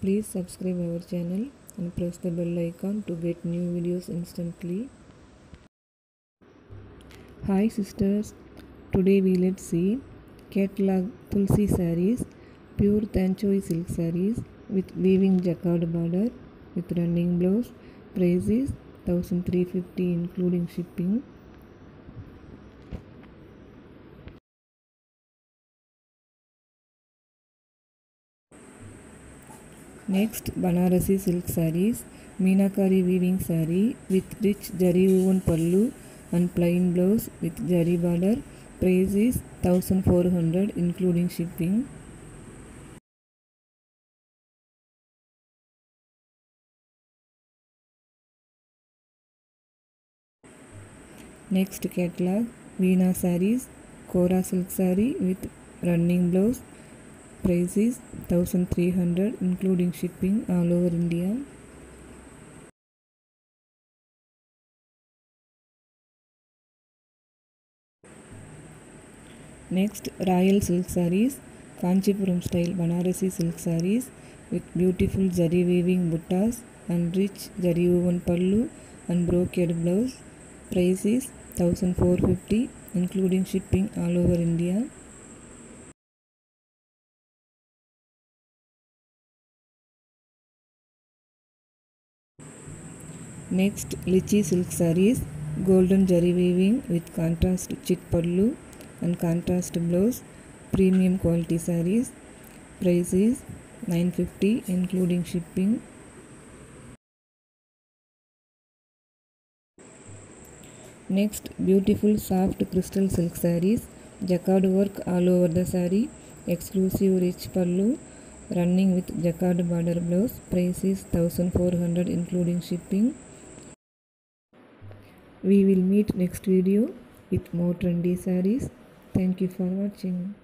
Please subscribe our channel and press the bell icon to get new videos instantly. Hi sisters, today we let's see catalog Tulsi sarees, pure Tanchoi silk sarees with weaving jacquard border with running blouse, prices 1350 including shipping. Next Banarasi silk sarees, Meenakari weaving saree with rich jari woven pallu and plain blouse with jari border. Price is 1400 including shipping. Next catalog Veena sarees, Kora silk saree with running blouse Price is 1300 including shipping all over India. Next, royal silk sarees, Kanchipuram style Banarasi silk sarees with beautiful zari weaving buttas and rich zari woven pallu and brocade blouse. Price is 1450 including shipping all over India. Next, Lichi silk sarees, golden jerry weaving with contrast chick pallu and contrast blouse, premium quality sarees. Price is 950 including shipping. Next, beautiful soft crystal silk sarees, jacquard work all over the saree, exclusive rich pallu, running with jacquard border blouse. Price is 1400 including shipping. We will meet next video with more trendy sarees. Thank you for watching.